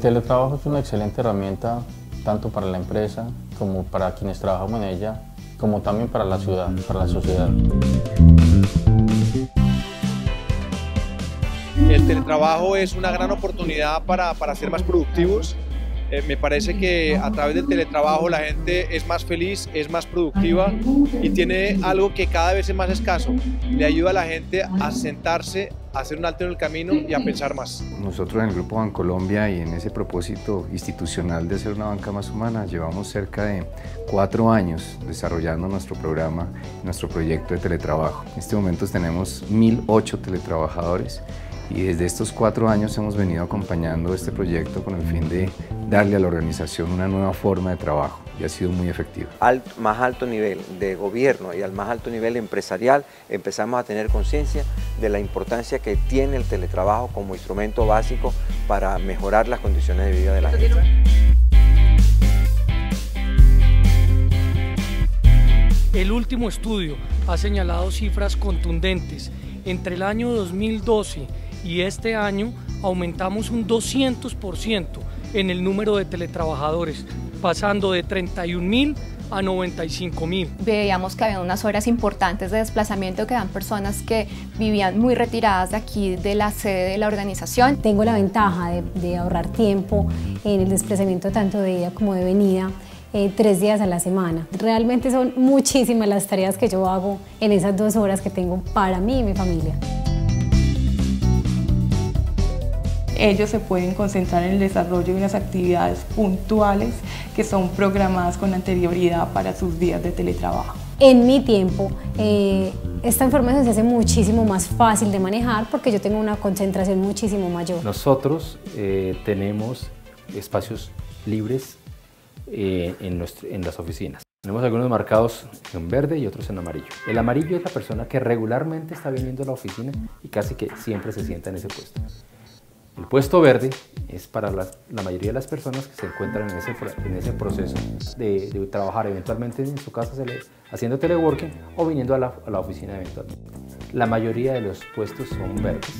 teletrabajo es una excelente herramienta tanto para la empresa como para quienes trabajamos en ella, como también para la ciudad, para la sociedad. El teletrabajo es una gran oportunidad para, para ser más productivos. Eh, me parece que a través del teletrabajo la gente es más feliz, es más productiva y tiene algo que cada vez es más escaso. Le ayuda a la gente a sentarse, a hacer un alto en el camino y a pensar más. Nosotros en el Grupo Bancolombia y en ese propósito institucional de ser una banca más humana llevamos cerca de cuatro años desarrollando nuestro programa, nuestro proyecto de teletrabajo. En este momento tenemos 1.008 teletrabajadores y desde estos cuatro años hemos venido acompañando este proyecto con el fin de darle a la organización una nueva forma de trabajo y ha sido muy efectivo. Al más alto nivel de gobierno y al más alto nivel empresarial empezamos a tener conciencia de la importancia que tiene el teletrabajo como instrumento básico para mejorar las condiciones de vida de la gente. El último estudio ha señalado cifras contundentes. Entre el año 2012 y este año aumentamos un 200% en el número de teletrabajadores, pasando de 31 mil a 95 mil. Veíamos que había unas horas importantes de desplazamiento que dan personas que vivían muy retiradas de aquí de la sede de la organización. Tengo la ventaja de, de ahorrar tiempo en el desplazamiento tanto de ida como de venida. Eh, tres días a la semana. Realmente son muchísimas las tareas que yo hago en esas dos horas que tengo para mí y mi familia. Ellos se pueden concentrar en el desarrollo de unas actividades puntuales que son programadas con anterioridad para sus días de teletrabajo. En mi tiempo, eh, esta información se hace muchísimo más fácil de manejar porque yo tengo una concentración muchísimo mayor. Nosotros eh, tenemos espacios libres eh, en, en las oficinas. Tenemos algunos marcados en verde y otros en amarillo. El amarillo es la persona que regularmente está viniendo a la oficina y casi que siempre se sienta en ese puesto. El puesto verde es para la, mayoría de las personas que se encuentran en ese, proceso de, trabajar eventualmente en su casa haciendo teleworking o viniendo a la, a la oficina eventualmente. La mayoría de los puestos son verdes.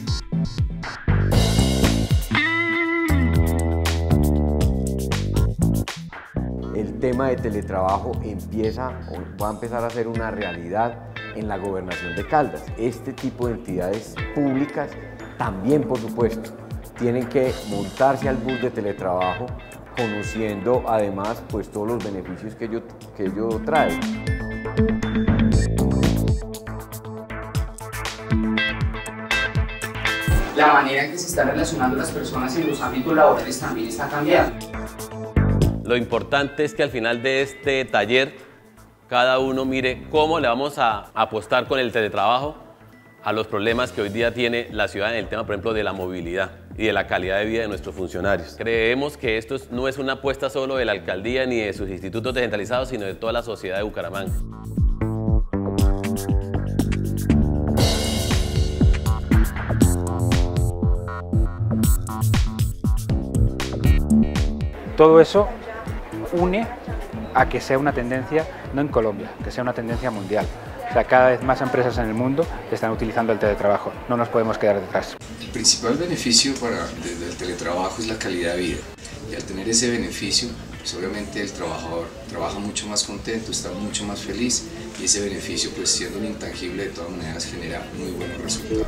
El tema de teletrabajo empieza o va a empezar a ser una realidad en la gobernación de Caldas. Este tipo de entidades públicas también, por supuesto, tienen que montarse al bus de teletrabajo conociendo además pues todos los beneficios que ello, que ello trae. La manera en que se están relacionando las personas en los ámbitos laborales también está cambiando. Lo importante es que al final de este taller cada uno mire cómo le vamos a apostar con el teletrabajo a los problemas que hoy día tiene la ciudad en el tema, por ejemplo, de la movilidad y de la calidad de vida de nuestros funcionarios. Creemos que esto no es una apuesta solo de la alcaldía ni de sus institutos descentralizados, sino de toda la sociedad de Bucaramanga. Todo eso une a que sea una tendencia, no en Colombia, que sea una tendencia mundial. O sea, cada vez más empresas en el mundo están utilizando el teletrabajo. No nos podemos quedar detrás. El principal beneficio para, del teletrabajo es la calidad de vida. Y al tener ese beneficio, pues obviamente el trabajador trabaja mucho más contento, está mucho más feliz y ese beneficio, pues siendo un intangible, de todas maneras genera muy buenos resultados.